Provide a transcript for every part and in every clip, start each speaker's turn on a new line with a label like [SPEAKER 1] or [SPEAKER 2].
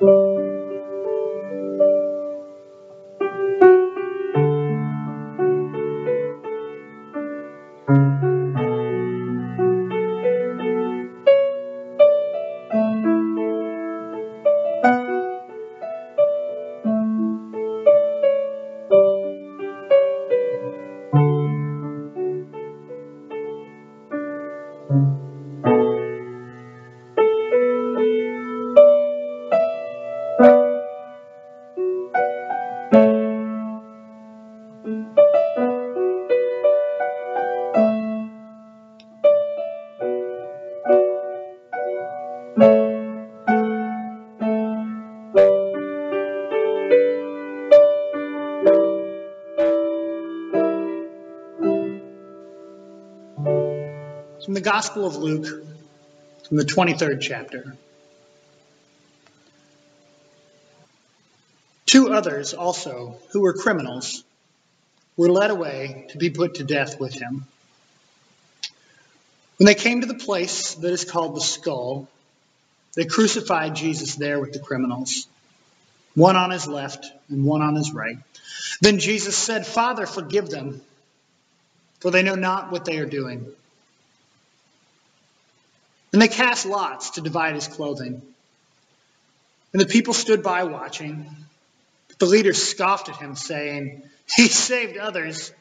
[SPEAKER 1] From the Gospel of Luke, from the 23rd chapter. Two others also, who were criminals, were led away to be put to death with him. When they came to the place that is called the skull, they crucified Jesus there with the criminals, one on his left and one on his right. Then Jesus said, Father, forgive them, for they know not what they are doing. And they cast lots to divide his clothing. And the people stood by watching. But the leaders scoffed at him, saying, He saved others.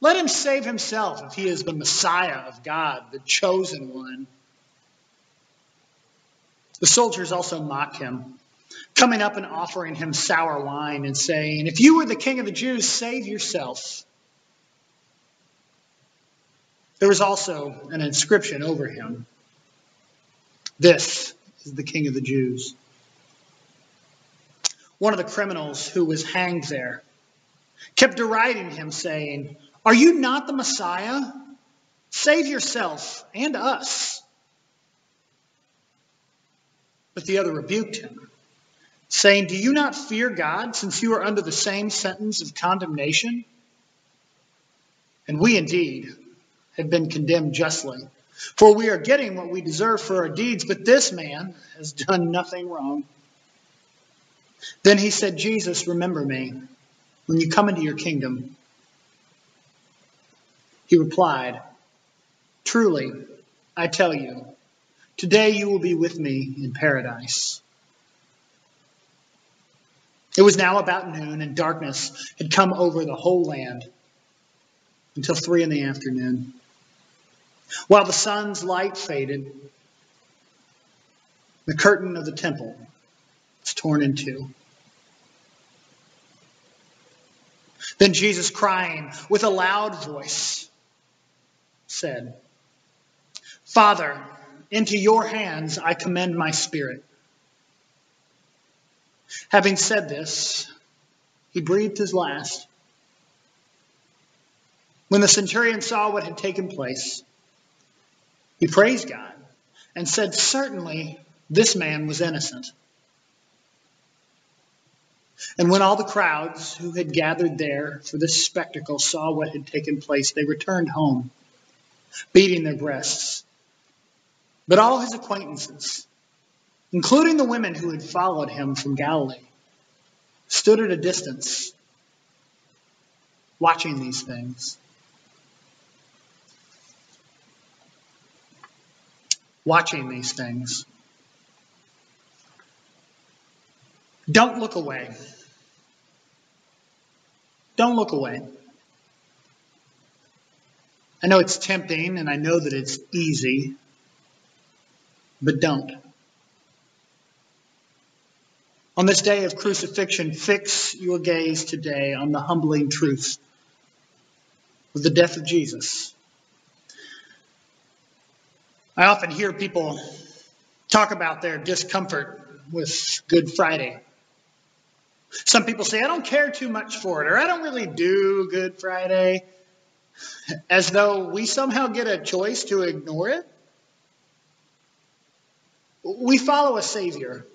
[SPEAKER 1] Let him save himself if he is the Messiah of God, the chosen one. The soldiers also mocked him, coming up and offering him sour wine and saying, If you were the king of the Jews, save yourself. There was also an inscription over him this is the King of the Jews. One of the criminals who was hanged there kept deriding him, saying, Are you not the Messiah? Save yourself and us. But the other rebuked him, saying, Do you not fear God, since you are under the same sentence of condemnation? And we indeed have been condemned justly. For we are getting what we deserve for our deeds, but this man has done nothing wrong. Then he said, Jesus, remember me when you come into your kingdom. He replied, Truly, I tell you, today you will be with me in paradise. It was now about noon, and darkness had come over the whole land until three in the afternoon. While the sun's light faded, the curtain of the temple was torn in two. Then Jesus, crying with a loud voice, said, Father, into your hands I commend my spirit. Having said this, he breathed his last. When the centurion saw what had taken place, he praised God and said, Certainly this man was innocent. And when all the crowds who had gathered there for this spectacle saw what had taken place, they returned home, beating their breasts. But all his acquaintances, including the women who had followed him from Galilee, stood at a distance, watching these things. Watching these things. Don't look away. Don't look away. I know it's tempting and I know that it's easy, but don't. On this day of crucifixion, fix your gaze today on the humbling truth of the death of Jesus. I often hear people talk about their discomfort with Good Friday. Some people say, I don't care too much for it, or I don't really do Good Friday, as though we somehow get a choice to ignore it. We follow a Savior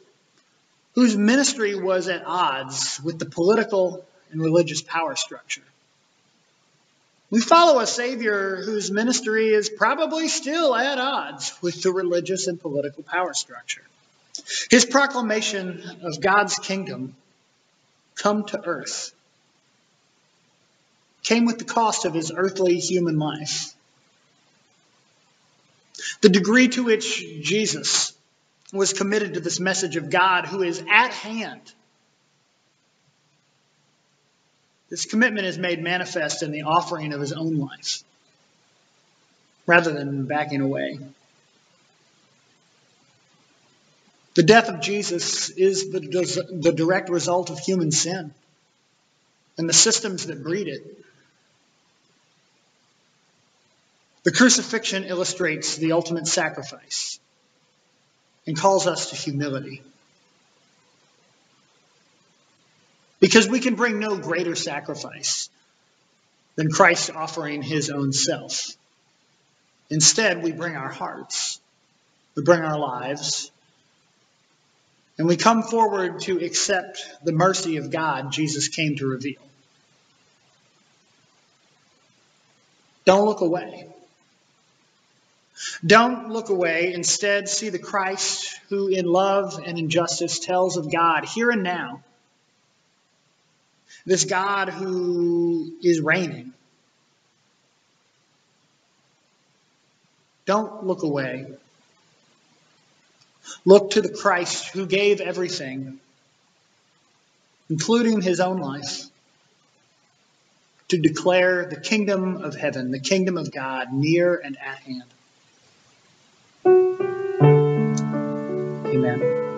[SPEAKER 1] whose ministry was at odds with the political and religious power structure. We follow a Savior whose ministry is probably still at odds with the religious and political power structure. His proclamation of God's kingdom come to earth came with the cost of his earthly human life. The degree to which Jesus was committed to this message of God who is at hand. This commitment is made manifest in the offering of his own life rather than backing away. The death of Jesus is the, the direct result of human sin and the systems that breed it. The crucifixion illustrates the ultimate sacrifice and calls us to humility. Because we can bring no greater sacrifice than Christ offering his own self. Instead, we bring our hearts, we bring our lives, and we come forward to accept the mercy of God Jesus came to reveal. Don't look away. Don't look away. Instead, see the Christ who, in love and in justice, tells of God here and now. This God who is reigning. Don't look away. Look to the Christ who gave everything, including his own life, to declare the kingdom of heaven, the kingdom of God, near and at hand. Amen.